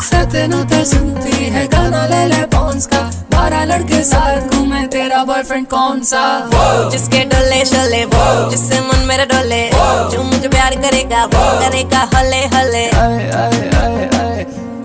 तेनों ते सुनती है गाना ले ले पॉन्स का। बारह लड़के साथ घूमे तेरा बॉयफ्रेंड कौन सा? जिसके डोले शोले वो जिससे मन मेरा डोले जो मुझे प्यार करेगा वो करेगा हले हले